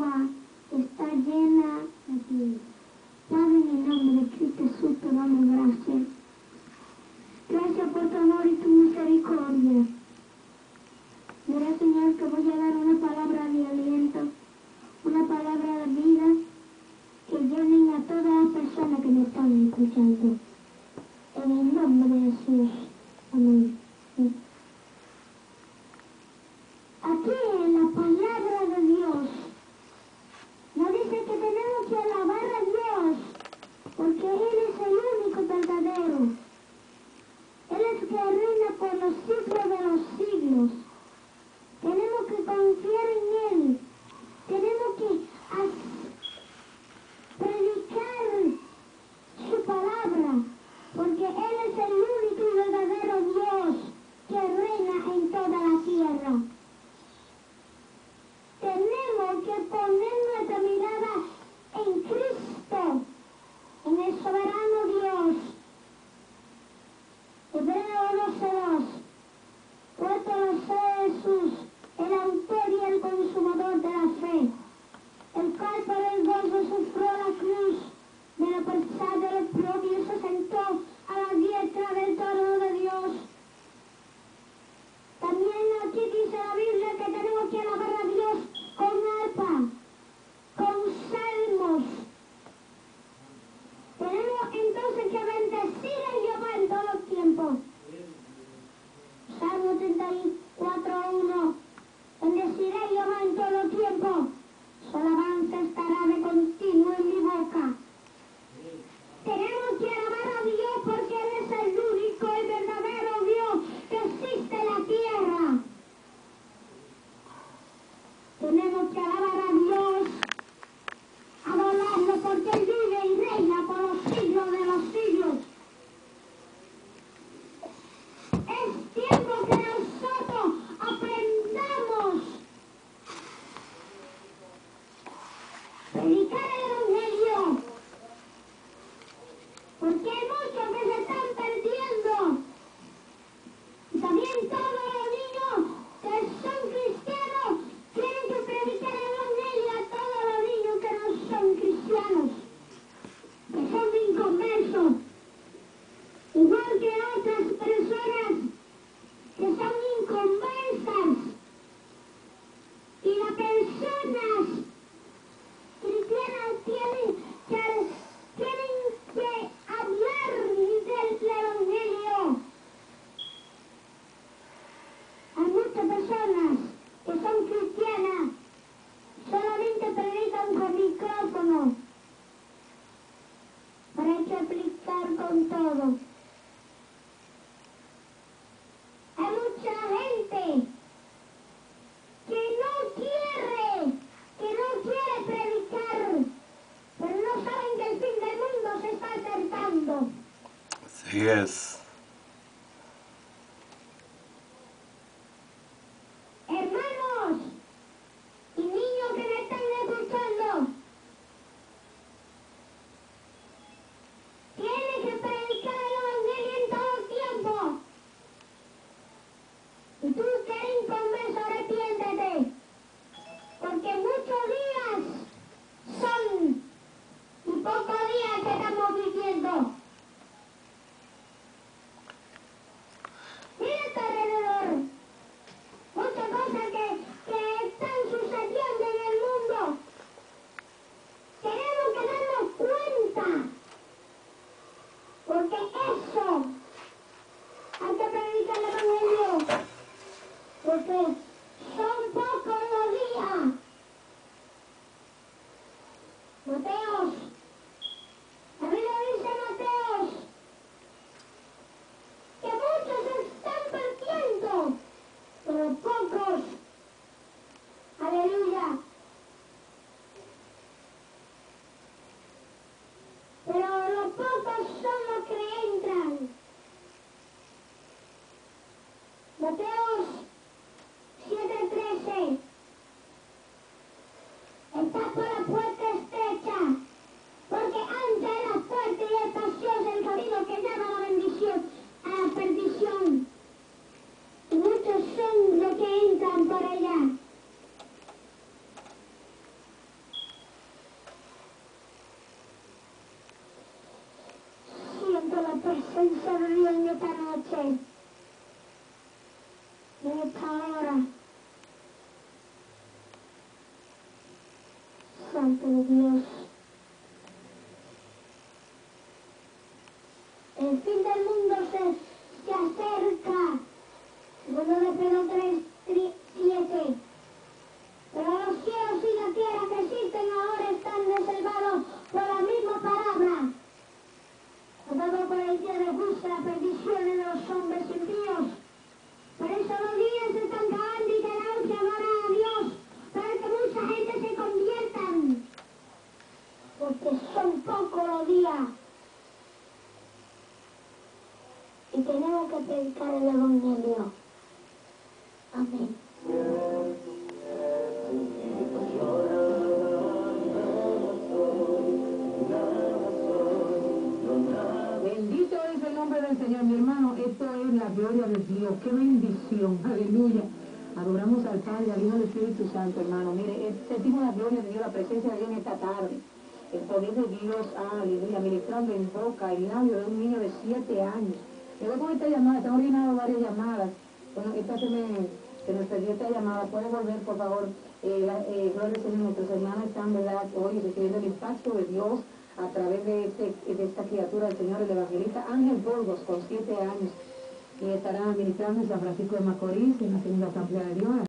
lá. Predicar el Yes. Não tem en esta noche, en esta hora. Santo Dios. El fin del mundo se, acerca. Segundo de Pedro 3, 7. Pero los cielos y la tierra que existen ahora están reservados por la misma palabra. Dado por el día juicio la perdición de los hombres impíos. Por eso los días se están acabando y tenemos que amar a Dios para que mucha gente se conviertan. Porque son pocos los días. Y tenemos que predicar el Evangelio. Nombre del Señor, mi hermano. Esto es la gloria de Dios. Qué bendición. Aleluya. Adoramos al Padre, al Hijo al Espíritu Santo, hermano. Mire, sentimos la gloria de Dios, la presencia de Dios en esta tarde. El poder de Dios, aleluya, ministrando en boca el labio de un niño de siete años. Luego con esta llamada, han originado varias llamadas. Bueno, esta se me, se me perdió esta llamada. ¿Puede volver, por favor? Eh, eh, gloria al Señor, nuestros hermanos están, ¿verdad? Hoy recibiendo el impacto de Dios a través de, este, esta criatura del Señor, el evangelista Ángel Burgos, con siete años, y estará ministrando en San Francisco de Macorís, en la segunda asamblea de Dios.